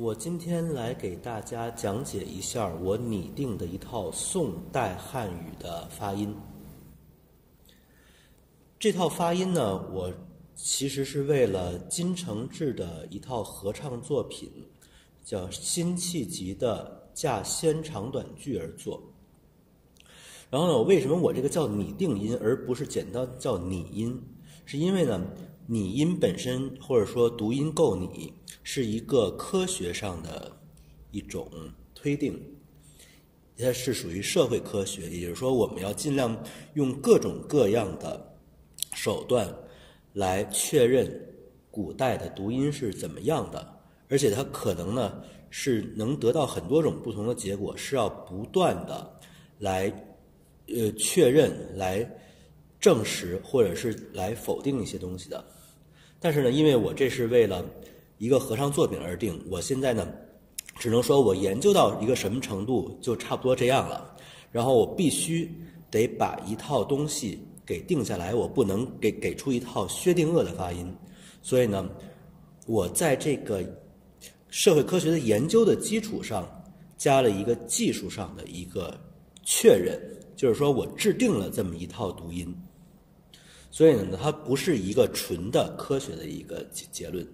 我今天来给大家讲解一下我拟定的一套宋代汉语的发音。这套发音呢，我其实是为了金承志的一套合唱作品，叫《辛弃疾的稼先长短句》而做。然后呢，为什么我这个叫拟定音，而不是简单叫拟音？是因为呢，拟音本身或者说读音够拟是一个科学上的一种推定，它是属于社会科学，也就是说，我们要尽量用各种各样的手段来确认古代的读音是怎么样的，而且它可能呢是能得到很多种不同的结果，是要不断的来。呃，确认来证实或者是来否定一些东西的，但是呢，因为我这是为了一个合唱作品而定，我现在呢，只能说我研究到一个什么程度就差不多这样了，然后我必须得把一套东西给定下来，我不能给给出一套薛定谔的发音，所以呢，我在这个社会科学的研究的基础上，加了一个技术上的一个确认。就是说我制定了这么一套读音，所以呢，它不是一个纯的科学的一个结结论。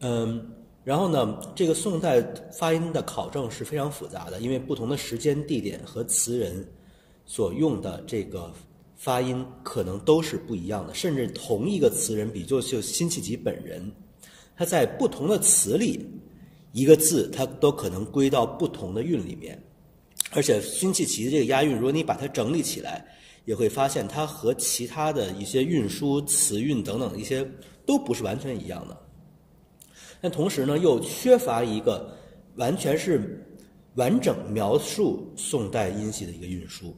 嗯，然后呢，这个宋代发音的考证是非常复杂的，因为不同的时间、地点和词人所用的这个发音可能都是不一样的，甚至同一个词人，比作就辛弃疾本人，他在不同的词里，一个字他都可能归到不同的韵里面。而且辛弃疾的这个押韵，如果你把它整理起来，也会发现它和其他的一些韵书、词韵等等一些都不是完全一样的。但同时呢，又缺乏一个完全是完整描述宋代音系的一个运输。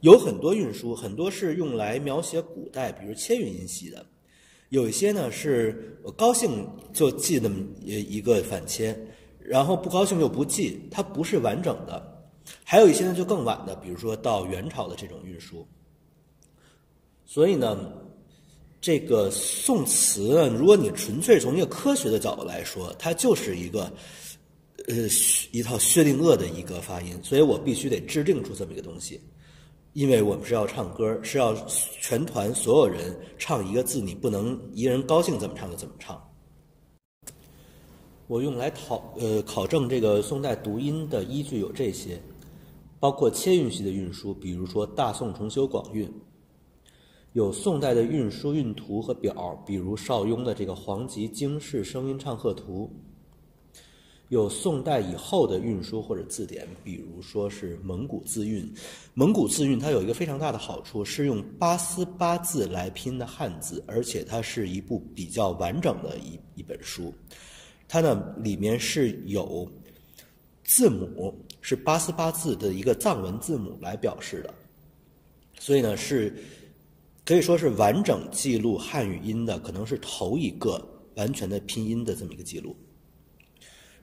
有很多运输，很多是用来描写古代，比如千韵音系的；有一些呢，是高兴就记那么一个反切，然后不高兴就不记，它不是完整的。还有一些呢，就更晚的，比如说到元朝的这种运输。所以呢，这个宋词呢，如果你纯粹从一个科学的角度来说，它就是一个呃一套薛定谔的一个发音。所以我必须得制定出这么一个东西，因为我们是要唱歌，是要全团所有人唱一个字，你不能一个人高兴怎么唱就怎么唱。我用来考呃考证这个宋代读音的依据有这些。包括切韵系的韵书，比如说《大宋重修广韵》，有宋代的运书运图和表，比如邵雍的这个《黄极经世声音唱和图》；有宋代以后的运书或者字典，比如说是蒙古字韵。蒙古字韵它有一个非常大的好处，是用八思八字来拼的汉字，而且它是一部比较完整的一一本书。它呢里面是有字母。是八思八字的一个藏文字母来表示的，所以呢是可以说是完整记录汉语音的，可能是头一个完全的拼音的这么一个记录。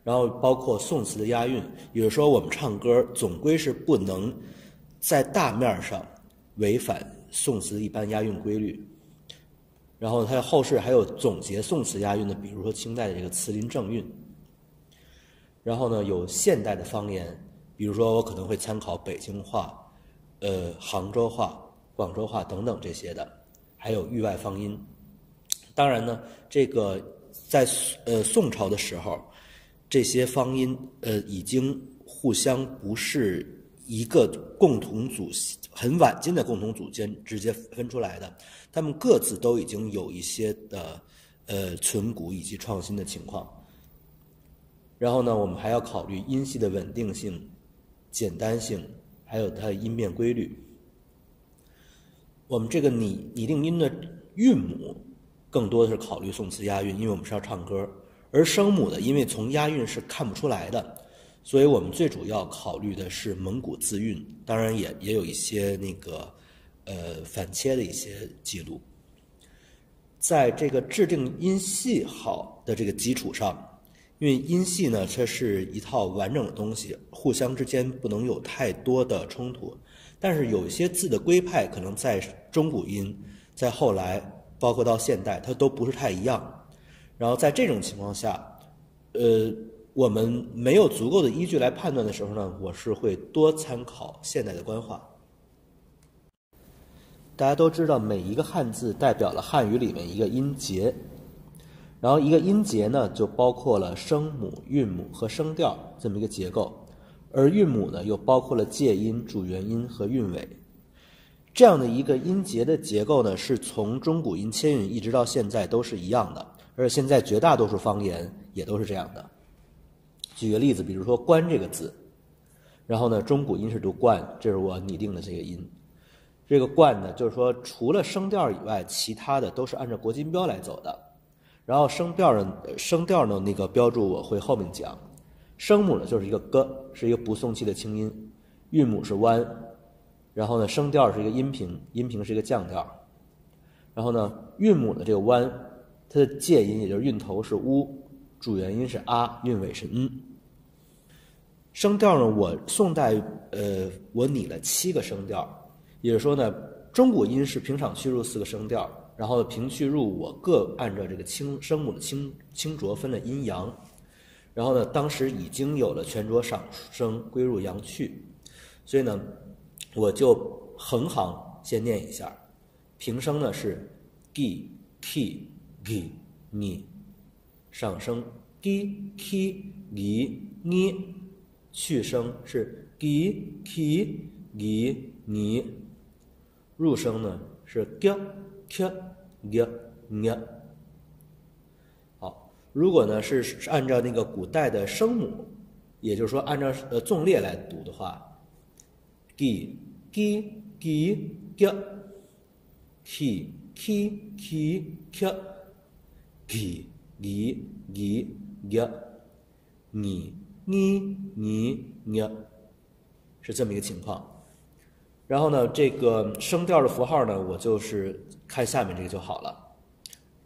然后包括宋词的押韵，也就是说我们唱歌总归是不能在大面上违反宋词一般押韵规律。然后它后世还有总结宋词押韵的，比如说清代的这个《词林正韵》。然后呢有现代的方言。比如说，我可能会参考北京话、呃杭州话、广州话等等这些的，还有域外方音。当然呢，这个在呃宋朝的时候，这些方音呃已经互相不是一个共同组，很晚近的共同组间直接分出来的，他们各自都已经有一些的呃存古以及创新的情况。然后呢，我们还要考虑音系的稳定性。简单性，还有它的音变规律。我们这个拟拟定音的韵母，更多的是考虑宋词押韵，因为我们是要唱歌；而声母的，因为从押韵是看不出来的，所以我们最主要考虑的是蒙古字韵。当然，也也有一些那个呃反切的一些记录。在这个制定音系好的这个基础上。因为音系呢，它是一套完整的东西，互相之间不能有太多的冲突。但是有一些字的规派，可能在中古音，在后来，包括到现代，它都不是太一样。然后在这种情况下，呃，我们没有足够的依据来判断的时候呢，我是会多参考现代的官话。大家都知道，每一个汉字代表了汉语里面一个音节，然后一个音节呢，就包括了声母、韵母和声调这么一个结构，而韵母呢，又包括了介音、主元音和韵尾。这样的一个音节的结构呢，是从中古音切韵一直到现在都是一样的，而现在绝大多数方言也都是这样的。举个例子，比如说“关”这个字，然后呢，中古音是读“冠”，这是我拟定的这个音。这个冠呢，就是说除了声调以外，其他的都是按照国金标来走的。然后声调呢，声调呢那个标注我会后面讲。声母呢就是一个 g，是一个不送气的清音；韵母是弯，然后呢声调是一个阴平，阴平是一个降调。然后呢韵母的这个弯，它的介音也就是韵头是 u，主元音是啊，韵尾是 n。声调呢，我宋代呃我拟了七个声调。也就是说呢，中古音是平、场、去、入四个声调，然后平、去、入我各按照这个清声母的清清浊分了阴阳，然后呢，当时已经有了全浊、上声归入阳去，所以呢，我就横行先念一下，平声呢是 g k g ni，上声 g k gi ni，去声是 g k gi ni。入声呢是 g k g g。如果呢是按照那个古代的声母，也就是说按照呃纵列来读的话，g g g g k k k k g g g g ni ni ni ni，是这么一个情况。然后呢，这个声调的符号呢，我就是看下面这个就好了。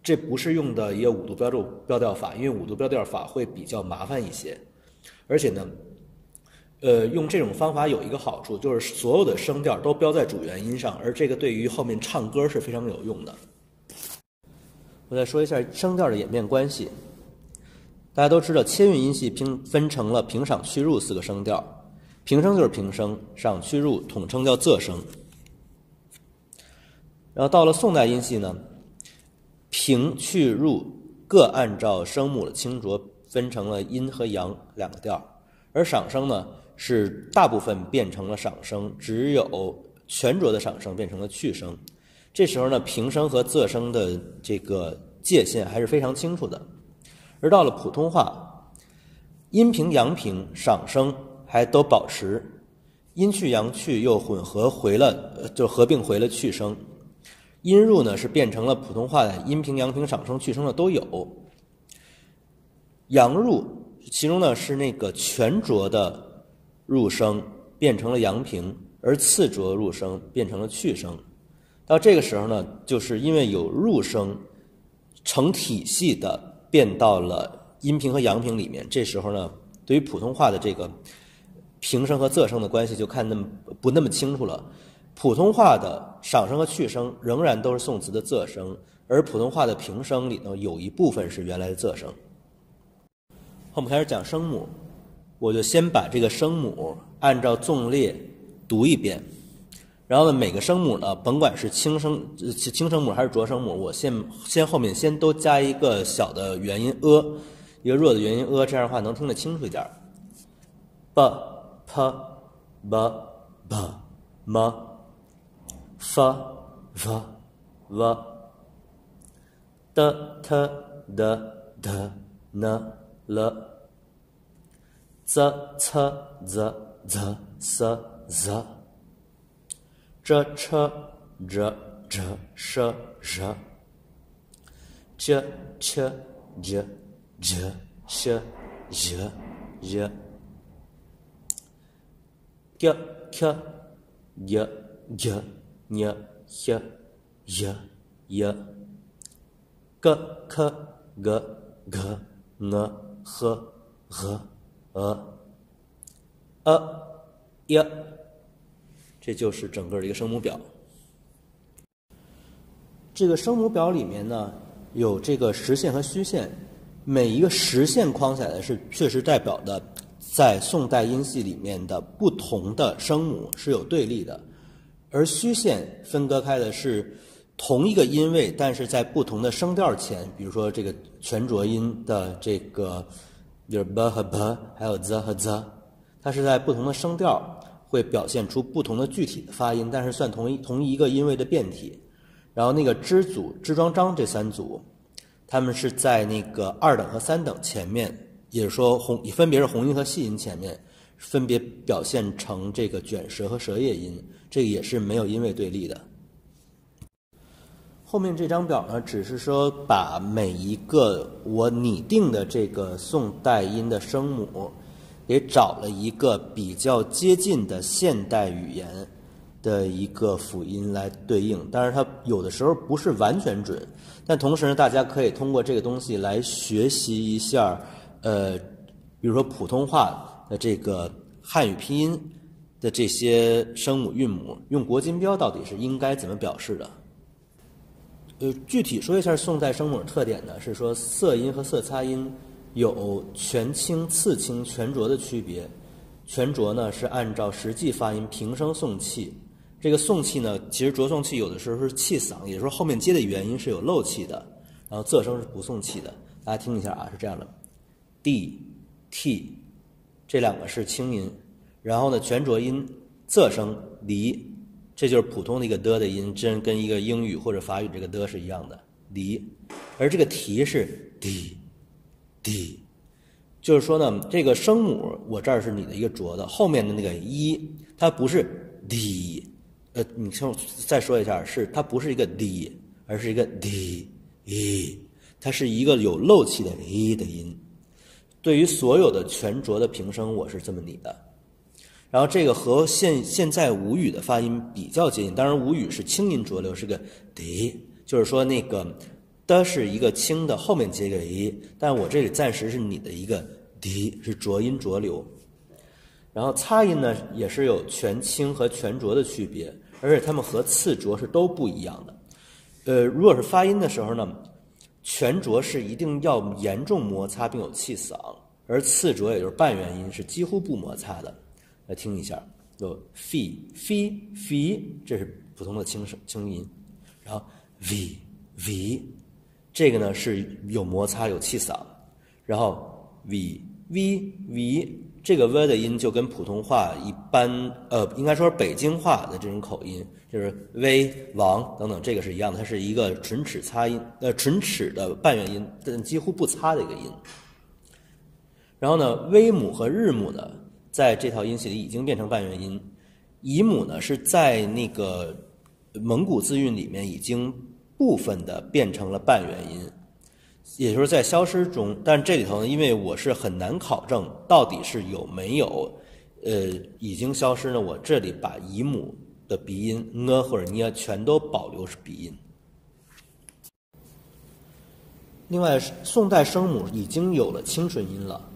这不是用的一个五度标注标调法，因为五度标调法会比较麻烦一些。而且呢，呃，用这种方法有一个好处，就是所有的声调都标在主元音上，而这个对于后面唱歌是非常有用的。我再说一下声调的演变关系。大家都知道，切韵音系平分成了平、赏、去、入四个声调。平声就是平声，上去入统称叫仄声。然后到了宋代音系呢，平去入各按照声母的清浊分成了阴和阳两个调，而赏声呢是大部分变成了赏声，只有全浊的赏声变成了去声。这时候呢，平声和仄声的这个界限还是非常清楚的。而到了普通话，阴平阳平赏声。还都保持阴去阳去，又混合回了，就合并回了去声。阴入呢是变成了普通话的阴平阳平上声去声的都有。阳入其中呢是那个全浊的入声变成了阳平，而次浊入声变成了去声。到这个时候呢，就是因为有入声成体系的变到了阴平和阳平里面。这时候呢，对于普通话的这个。平声和仄声的关系就看那么不那么清楚了。普通话的赏声和去声仍然都是宋词的仄声，而普通话的平声里头有一部分是原来的仄声。后面开始讲声母，我就先把这个声母按照纵列读一遍，然后呢，每个声母呢，甭管是轻声、轻声母还是浊声母，我先先后面先都加一个小的元音 a，一个弱的元音 a，这样的话能听得清楚一点。b。p b b m f v v d t d d n l z c z z s z j ch j j sh ž j č j j š ž j g k y y ny h y y g k g g n h h e a y，这就是整个的一个声母表。这个声母表里面呢，有这个实线和虚线。每一个实线框起来的是确实代表的在宋代音系里面的不同的声母是有对立的，而虚线分割开的是同一个音位，但是在不同的声调前，比如说这个全浊音的这个，就是 b 和 b，还有 z 和 z，它是在不同的声调会表现出不同的具体的发音，但是算同一同一个音位的变体。然后那个支组、支庄张这三组，他们是在那个二等和三等前面，也是说红分别是红音和细音前面，分别表现成这个卷舌和舌叶音，这个也是没有音位对立的。后面这张表呢，只是说把每一个我拟定的这个宋代音的声母，给找了一个比较接近的现代语言。的一个辅音来对应，但是它有的时候不是完全准，但同时呢，大家可以通过这个东西来学习一下，呃，比如说普通话的这个汉语拼音的这些声母韵母，用国金标到底是应该怎么表示的？呃，具体说一下宋代声母的特点呢，是说色音和色擦音有全清、次清、全浊的区别，全浊呢是按照实际发音平声送气。这个送气呢，其实浊送气有的时候是气嗓，也就是说后面接的元音是有漏气的，然后仄声是不送气的。大家听一下啊，是这样的，d、t 这两个是清音，然后呢全浊音仄声离，这就是普通的一个的的音，真跟一个英语或者法语这个的是一样的离，而这个提是 d、d，就是说呢，这个声母我这儿是你的一个浊的，后面的那个一它不是 d。呃，你听我再说一下，是它不是一个 d，而是一个 d e，它是一个有漏气的 e 的音。对于所有的全浊的平声，我是这么拟的。然后这个和现现在吴语的发音比较接近，当然吴语是清音浊流，是个 d，就是说那个的是一个轻的，后面接个一但我这里暂时是拟的一个 d，是浊音浊流。然后擦音呢，也是有全清和全浊的区别，而且它们和次浊是都不一样的。呃，如果是发音的时候呢，全浊是一定要严重摩擦并有气嗓，而次浊也就是半元音是几乎不摩擦的。来听一下，有 f f f，这是普通的轻声轻音，然后 v v，这个呢是有摩擦有气嗓，然后 v v v。这个 v 的音就跟普通话一般，呃，应该说北京话的这种口音，就是 v 王等等，这个是一样的，它是一个唇齿擦音，呃，唇齿的半元音，但几乎不擦的一个音。然后呢，微母和日母呢，在这套音系里已经变成半元音，乙母呢是在那个蒙古字韵里面已经部分的变成了半元音。也就是在消失中，但这里头呢，因为我是很难考证到底是有没有，呃，已经消失呢。我这里把乙母的鼻音 n 或者 n 全都保留是鼻音。另外，宋代声母已经有了清纯音了，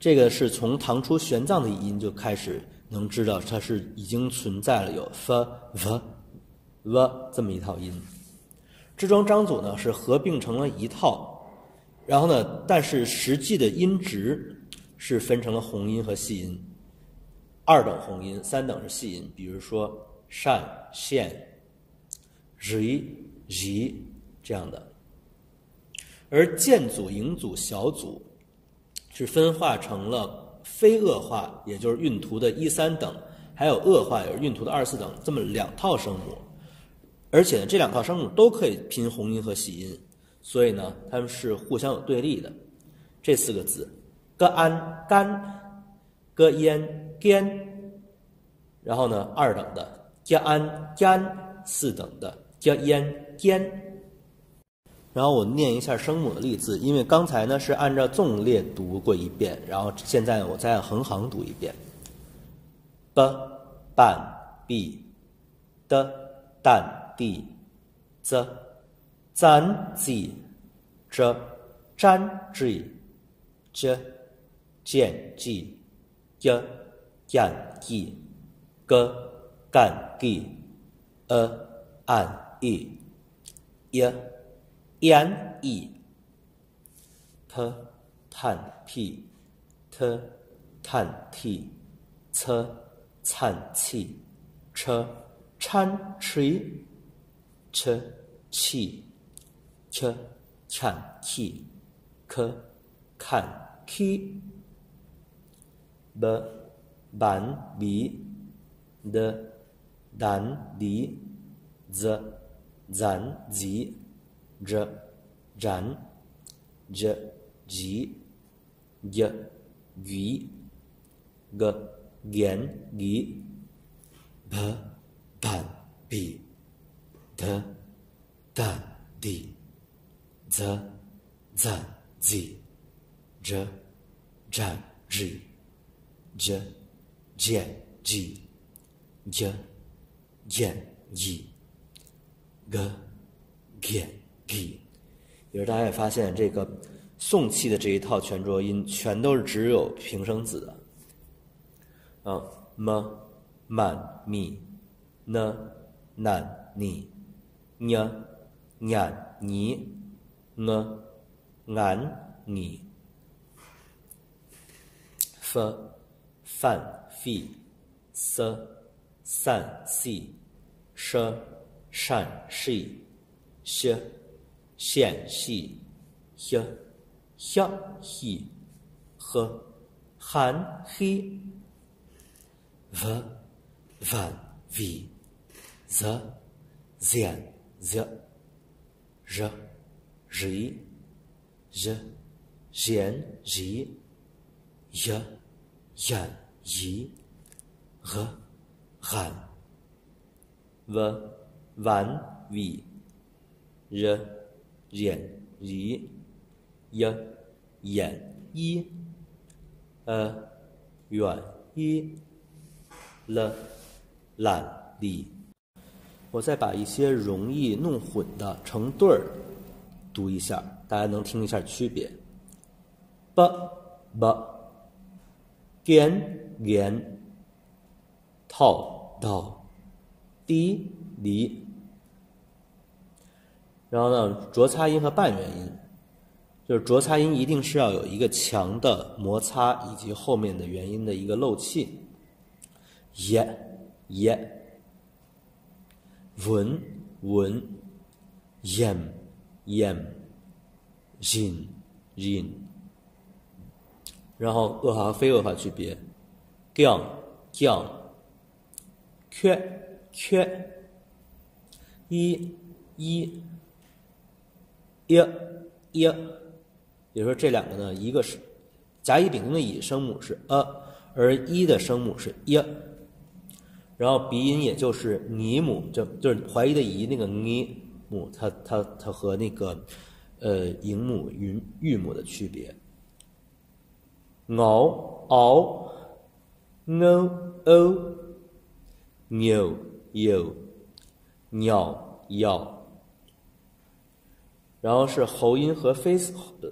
这个是从唐初玄奘的音就开始能知道它是已经存在了有 f、v、v 这么一套音。支庄张组呢是合并成了一套。然后呢？但是实际的音值是分成了红音和细音，二等红音，三等是细音。比如说善、现、ri、ri 这样的。而建组、营组、小组是分化成了非恶化，也就是韵图的一三等，还有恶化，也是韵图的二四等，这么两套声母。而且呢，这两套声母都可以拼红音和细音。所以呢，它们是互相有对立的。这四个字，个安干，个烟干，然后呢，二等的加安干，四等的加烟干。然后我念一下声母的例子，因为刚才呢是按照纵列读过一遍，然后现在我再横行读一遍。b、半、b、的、但、地、z。簪子着沾子着见记。呀见记。个干记呃按意呀言意 p 叹屁，t 叹气，c 叹气，ch 颤气，ch 气，ch 颤气，k 看气，b 板笔，d 胆底，z 咱己，z 然，j 吉，y 鱼，g 言语，b 板笔，d 胆底，z 咱己，j 展日，j 见己，y 言语，g 言语。比如大家也发现，这个送气的这一套全浊音，全都是只有平声子的。啊，m、满、mi、n、难、你、nh、nhàn、你、ng、俺、你、f、泛、fi、s、散、si、sh、善、shi、sh。线细，h、h、h、h、含、黑、v、van、v、z、zan、z、r、ri、r、zan、ri、y、yan、yi、h、han、v、van、v、r。眼、耳、一、眼、一、呃、远、一、了、懒、里。我再把一些容易弄混的成对儿读一下，大家能听一下区别。b、b、点、点、套、到、第一、离。然后呢，浊擦音和半元音，就是浊擦音一定是要有一个强的摩擦以及后面的元音的一个漏气。耶耶，文文，yam yam，音音。然后恶化和非恶化区别降降缺缺，一一。一，一，比如说这两个呢，一个是甲乙丙丁的乙声母是 a，而一的声母是 i，然后鼻音也就是尼母，就就是怀疑的疑那个尼母，它它它和那个呃寅母、云玉母的区别。嗷嗷，no o，牛有，鸟要。然后是喉音和非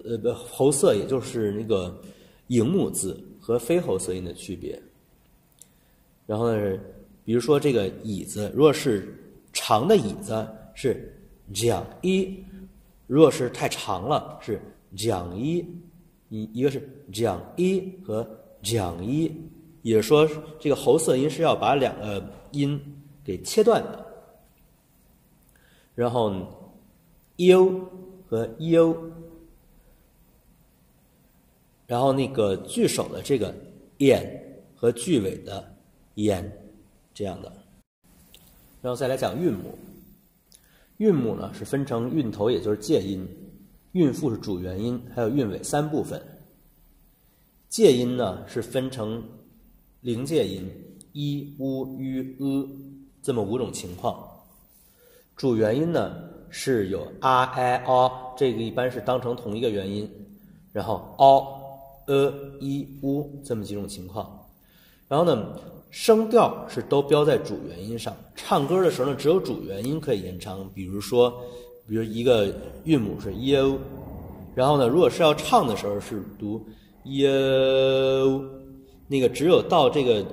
呃不喉塞，也就是那个荧幕字和非喉塞音的区别。然后呢，比如说这个椅子，如果是长的椅子是讲一，如果是太长了是讲一，一一个是讲一和讲一，也说这个喉塞音是要把两个音给切断的。然后。u 和 u，然后那个句首的这个 n 和句尾的 n 这样的，然后再来讲韵母。韵母呢是分成韵头，也就是介音；韵腹是主元音，还有韵尾三部分。介音呢是分成临介音 i、u、u、e 这么五种情况。主元音呢？是有 r i o，这个一般是当成同一个元音，然后 o e i u 这么几种情况，然后呢，声调是都标在主元音上。唱歌的时候呢，只有主元音可以延长，比如说，比如一个韵母是 u，然后呢，如果是要唱的时候是读 e o，那个只有到这个。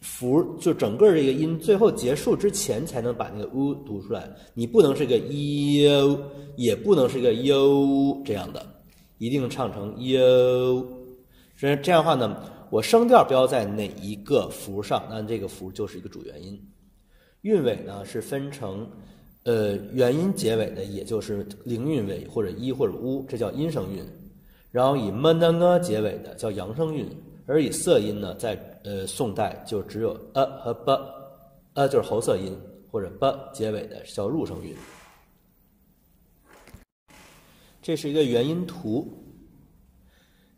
符就整个这个音最后结束之前才能把那个 u 读出来，你不能是个 u，也不能是个 u 这样的，一定唱成 u。这这样的话呢，我声调标在哪一个符上，那这个符就是一个主元音。韵尾呢是分成，呃，元音结尾的，也就是零韵尾或者一或者 u，，这叫阴声韵。然后以 m n n 结尾的叫阳声韵，而以色音呢，在呃宋代就只有 a 和 b，a 就是喉塞音或者 b 结尾的叫入声韵。这是一个元音图，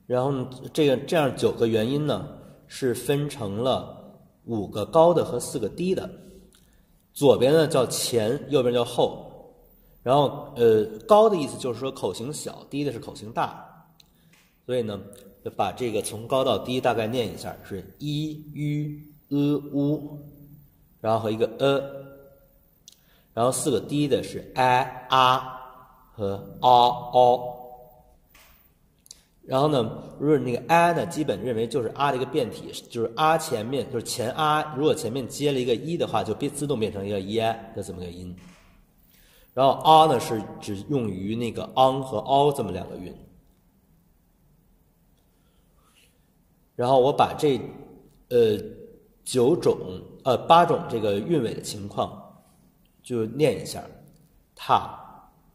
然后这个这样九个元音呢是分成了五个高的和四个低的，左边呢叫前，右边叫后，然后呃高的意思就是说口型小，低的是口型大。所以呢，就把这个从高到低大概念一下，是 i、u、e、u，然后和一个 a，然后四个低的是 i、a 和 a、o。然后呢，如果那个 i 呢，基本认为就是 a 的一个变体，就是 a 前面就是前 a，如果前面接了一个一的话，就变自动变成一个 e 的这么个音。然后 a 呢是只用于那个 ang 和 o 这么两个韵。然后我把这，呃，九种呃八种这个韵尾的情况，就念一下：踏、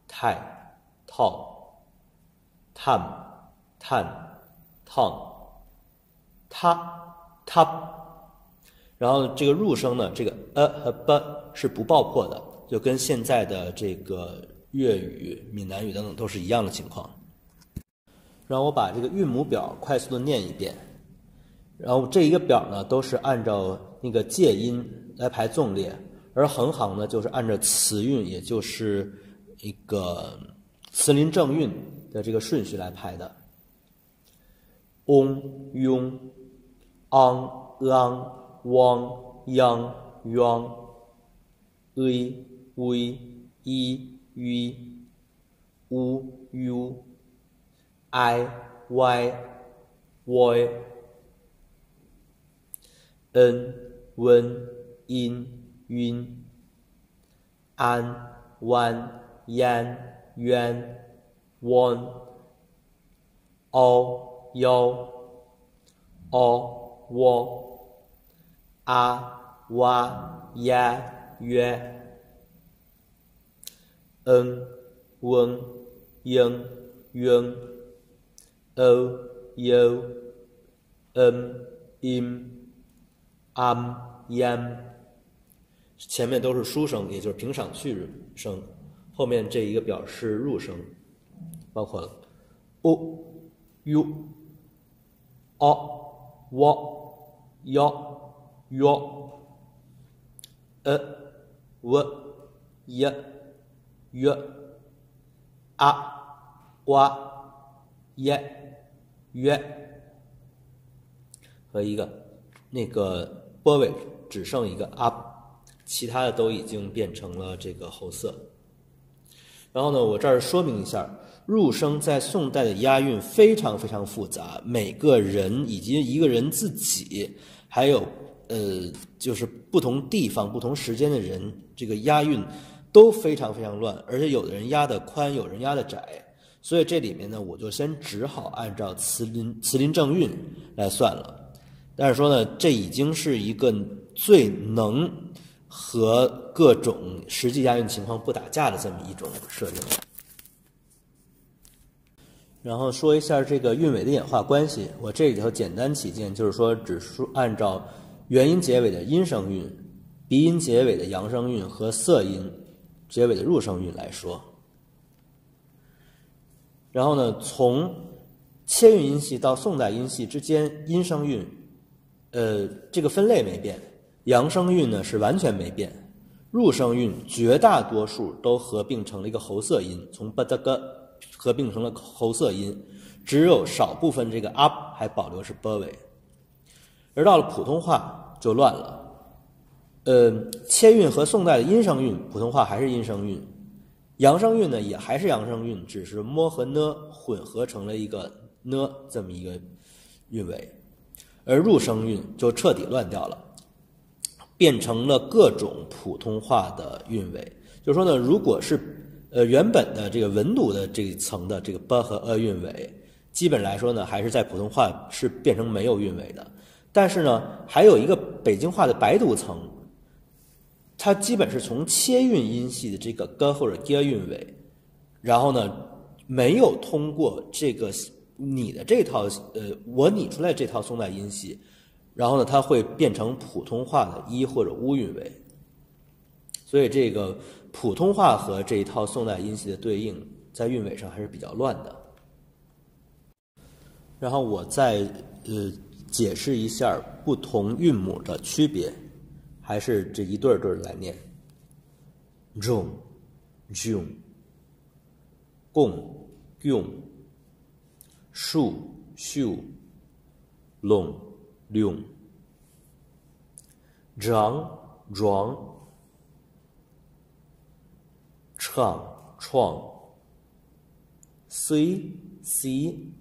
太、套、探、探、烫、他、他。然后这个入声呢，这个呃和 b 是不爆破的，就跟现在的这个粤语、闽南语等等都是一样的情况。让我把这个韵母表快速的念一遍。然后这一个表呢，都是按照那个介音来排纵列，而横行呢就是按照词韵，也就是一个词林正韵的这个顺序来排的。ong、ong,、ang、ang、wang、yang、yuan、ui、ui、i、ui、u、u、i、y、y。恩、温、阴、晕、安、弯、yan、渊、汪、凹、腰、凹、窝、阿、哇、呀、约、恩、温、英、晕、欧、优、恩、阴。am、yan，前面都是书声，也就是平赏去声，后面这一个表示入声，包括 o、u、o、w、y、y、e、w、y、y、a、w、y、y 和一个那个。波尾只剩一个 up，其他的都已经变成了这个喉色。然后呢，我这儿说明一下，入声在宋代的押韵非常非常复杂，每个人以及一个人自己，还有呃，就是不同地方、不同时间的人，这个押韵都非常非常乱，而且有的人押的宽，有人押的窄，所以这里面呢，我就先只好按照词林词林正韵来算了。但是说呢，这已经是一个最能和各种实际押韵情况不打架的这么一种设定。然后说一下这个韵尾的演化关系，我这里头简单起见，就是说只说按照元音结尾的阴声韵、鼻音结尾的阳声韵和色音结尾的入声韵来说。然后呢，从切韵音系到宋代音系之间，阴声韵。呃，这个分类没变，阳声韵呢是完全没变，入声韵绝大多数都合并成了一个喉塞音，从 b 的 g 合并成了喉塞音，只有少部分这个 up 还保留是 b 尾，而到了普通话就乱了。呃，切韵和宋代的阴声韵，普通话还是阴声韵，阳声韵呢也还是阳声韵，只是 m 和 n 混合成了一个 n 这么一个韵尾。而入声韵就彻底乱掉了，变成了各种普通话的韵尾。就是说呢，如果是呃原本的这个文读的这一层的这个 b 和 a 韵尾，基本来说呢，还是在普通话是变成没有韵尾的。但是呢，还有一个北京话的白读层，它基本是从切韵音系的这个 g 或者 g 韵尾，然后呢，没有通过这个你的这套呃我拟出来这套宋代音系，然后呢，它会变成普通话的一或者乌韵尾。所以这个普通话和这一套宋代音系的对应，在韵尾上还是比较乱的。然后我再呃解释一下不同韵母的区别，还是这一对儿对儿来念，zhong，zhong，gong，gong、树树，龙龙，装装，唱创，随随，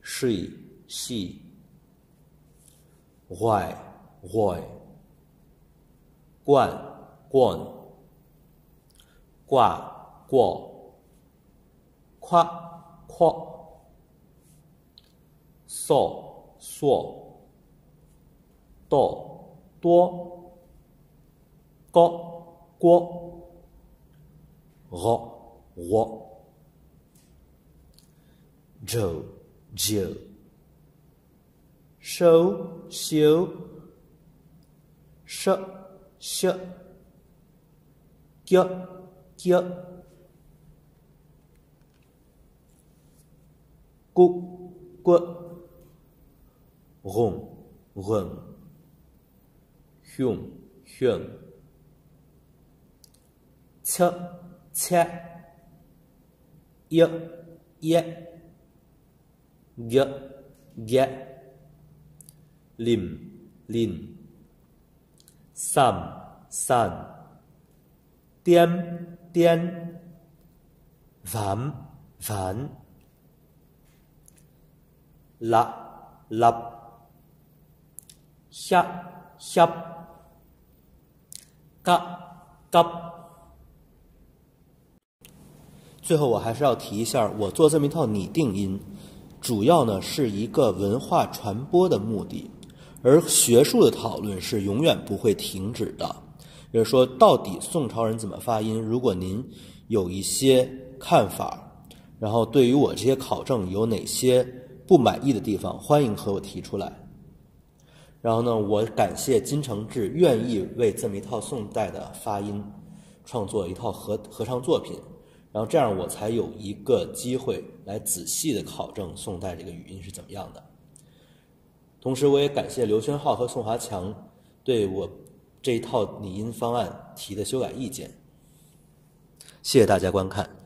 睡戏，坏坏，冠冠，挂挂，夸夸。少少，多多，高高，热热，周。九、收、修、十、十、九、九、骨、骨、红、红、熊、熊、七、七、一、一。g g lim lin sam san tiêm tiên vám ván lạ lập hấp hấp cấp cấp 最后，我还是要提一下，我做这么一套拟定音。主要呢是一个文化传播的目的，而学术的讨论是永远不会停止的。也就是说，到底宋朝人怎么发音？如果您有一些看法，然后对于我这些考证有哪些不满意的地方，欢迎和我提出来。然后呢，我感谢金承志愿意为这么一套宋代的发音创作一套合合唱作品。然后这样我才有一个机会来仔细的考证宋代这个语音是怎么样的。同时，我也感谢刘轩浩和宋华强对我这一套拟音方案提的修改意见。谢谢大家观看。